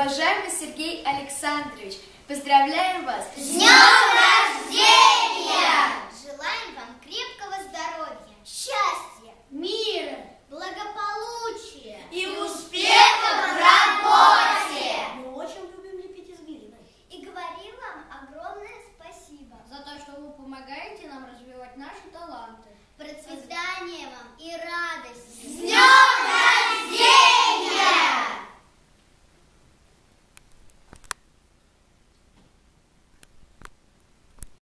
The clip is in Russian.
Уважаемый Сергей Александрович, поздравляем вас с днем рождения! Желаем вам крепкого здоровья, счастья, мира, благополучия и успехов в работе! Мы очень любим лепить из глины. И говорим вам огромное спасибо за то, что вы помогаете нам развивать наши таланты.